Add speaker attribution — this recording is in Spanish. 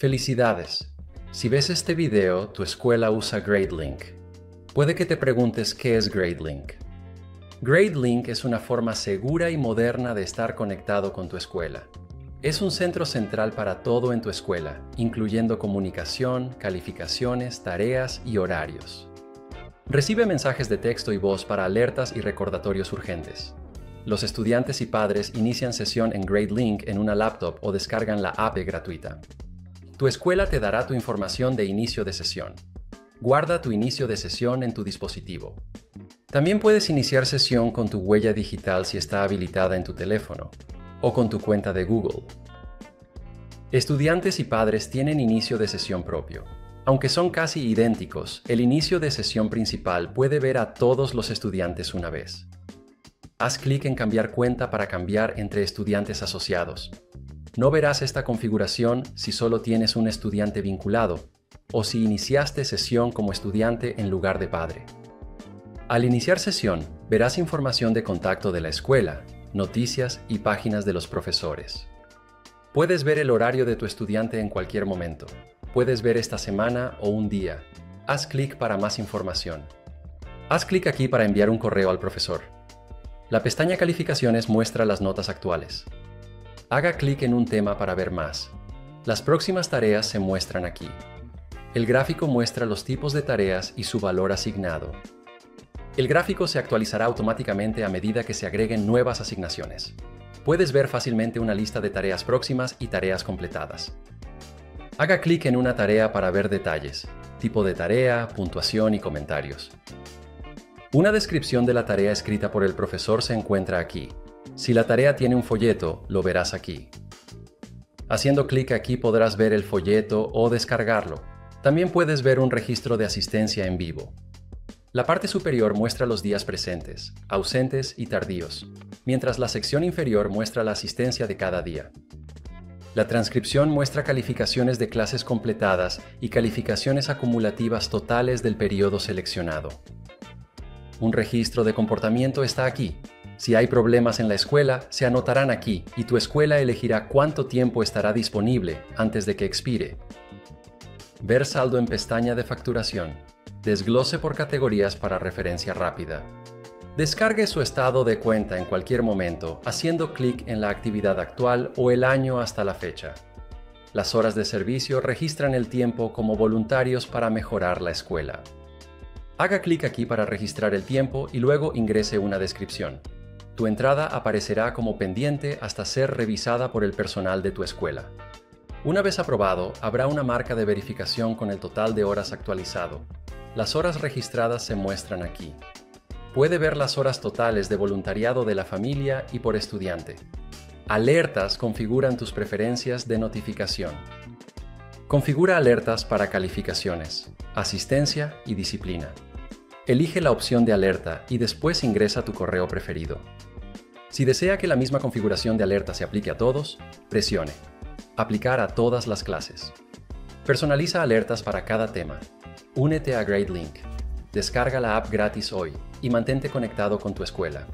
Speaker 1: Felicidades. Si ves este video, tu escuela usa GradeLink. Puede que te preguntes qué es GradeLink. GradeLink es una forma segura y moderna de estar conectado con tu escuela. Es un centro central para todo en tu escuela, incluyendo comunicación, calificaciones, tareas y horarios. Recibe mensajes de texto y voz para alertas y recordatorios urgentes. Los estudiantes y padres inician sesión en GradeLink en una laptop o descargan la app gratuita. Tu escuela te dará tu información de inicio de sesión. Guarda tu inicio de sesión en tu dispositivo. También puedes iniciar sesión con tu huella digital si está habilitada en tu teléfono o con tu cuenta de Google. Estudiantes y padres tienen inicio de sesión propio. Aunque son casi idénticos, el inicio de sesión principal puede ver a todos los estudiantes una vez. Haz clic en Cambiar cuenta para cambiar entre estudiantes asociados. No verás esta configuración si solo tienes un estudiante vinculado o si iniciaste sesión como estudiante en lugar de padre. Al iniciar sesión, verás información de contacto de la escuela, noticias y páginas de los profesores. Puedes ver el horario de tu estudiante en cualquier momento. Puedes ver esta semana o un día. Haz clic para más información. Haz clic aquí para enviar un correo al profesor. La pestaña Calificaciones muestra las notas actuales. Haga clic en un tema para ver más. Las próximas tareas se muestran aquí. El gráfico muestra los tipos de tareas y su valor asignado. El gráfico se actualizará automáticamente a medida que se agreguen nuevas asignaciones. Puedes ver fácilmente una lista de tareas próximas y tareas completadas. Haga clic en una tarea para ver detalles, tipo de tarea, puntuación y comentarios. Una descripción de la tarea escrita por el profesor se encuentra aquí. Si la tarea tiene un folleto, lo verás aquí. Haciendo clic aquí podrás ver el folleto o descargarlo. También puedes ver un registro de asistencia en vivo. La parte superior muestra los días presentes, ausentes y tardíos, mientras la sección inferior muestra la asistencia de cada día. La transcripción muestra calificaciones de clases completadas y calificaciones acumulativas totales del periodo seleccionado. Un registro de comportamiento está aquí. Si hay problemas en la escuela, se anotarán aquí y tu escuela elegirá cuánto tiempo estará disponible antes de que expire. Ver saldo en pestaña de facturación. Desglose por categorías para referencia rápida. Descargue su estado de cuenta en cualquier momento haciendo clic en la actividad actual o el año hasta la fecha. Las horas de servicio registran el tiempo como voluntarios para mejorar la escuela. Haga clic aquí para registrar el tiempo y luego ingrese una descripción. Tu entrada aparecerá como pendiente hasta ser revisada por el personal de tu escuela. Una vez aprobado, habrá una marca de verificación con el total de horas actualizado. Las horas registradas se muestran aquí. Puede ver las horas totales de voluntariado de la familia y por estudiante. Alertas configuran tus preferencias de notificación. Configura alertas para calificaciones, asistencia y disciplina. Elige la opción de alerta y después ingresa tu correo preferido. Si desea que la misma configuración de alerta se aplique a todos, presione Aplicar a todas las clases. Personaliza alertas para cada tema. Únete a GradeLink. Descarga la app gratis hoy y mantente conectado con tu escuela.